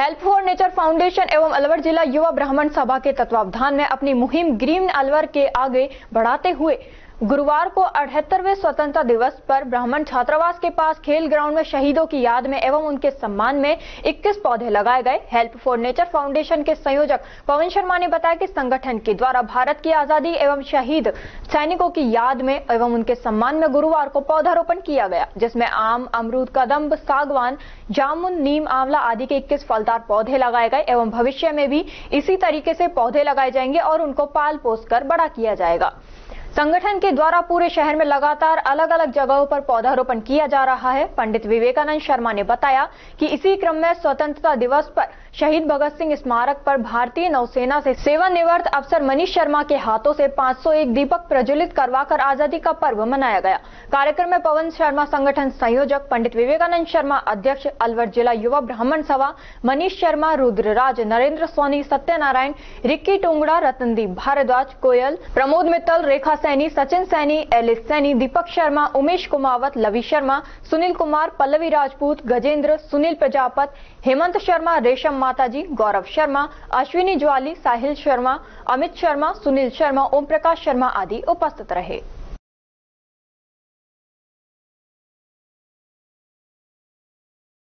Help for nature foundation एवं अलवर जिला युवा ब्राह्मण सभा के तत्वावधान में अपनी मुहिम ग्रीन अलवर के आगे बढ़ाते हुए गुरुवार को अठहत्तरवे स्वतंत्रता दिवस पर ब्राह्मण छात्रावास के पास खेल ग्राउंड में शहीदों की याद में एवं उनके सम्मान में 21 पौधे लगाए गए। हेल्प फॉर नेचर फाउंडेशन के संयोजक पवन शर्मा ने बताया कि संगठन के द्वारा भारत की आज़ादी एवं शहीद सैनिकों की याद में एवं उनके सम्मान में गुरुवार को पौधारोपण किया गया, जिसमें आम, अमरूद, कदम्ब, सागवान, जामुन, नीम, आंवला आदि के इक्कीस फलदार पौधे लगाए गए एवं भविष्य में भी इसी तरीके से पौधे लगाए जाएँगे और उनको पाल पोस कर बड़ा किया जाएगा। संगठन के द्वारा पूरे शहर में लगातार अलग अलग जगहों पर पौधारोपण किया जा रहा है। पंडित विवेकानंद शर्मा ने बताया कि इसी क्रम में स्वतंत्रता दिवस पर शहीद भगत सिंह स्मारक पर भारतीय नौसेना से सेवानिवृत्त अफसर मनीष शर्मा के हाथों से 501 दीपक प्रज्वलित करवाकर आज़ादी का पर्व मनाया गया। कार्यक्रम में पवन शर्मा, संगठन संयोजक पंडित विवेकानंद शर्मा, अध्यक्ष अलवर जिला युवा ब्राह्मण सभा, मनीष शर्मा, रुद्रराज नरेंद्र सोनी, सत्यनारायण, रिक्की टोंगड़ा, रतनदीप भारद्वाज, कोयल, प्रमोद मित्तल, रेखा सैनी, सचिन सैनी, एलिस सैनी, दीपक शर्मा, उमेश कुमावत, लवी शर्मा, सुनील कुमार, पल्लवी राजपूत, गजेंद्र, सुनील प्रजापत, हेमंत शर्मा, रेशम माताजी गौरव शर्मा, अश्विनी ज्वाली, साहिल शर्मा, अमित शर्मा, सुनील शर्मा ओम प्रकाश शर्मा आदि उपस्थित रहे।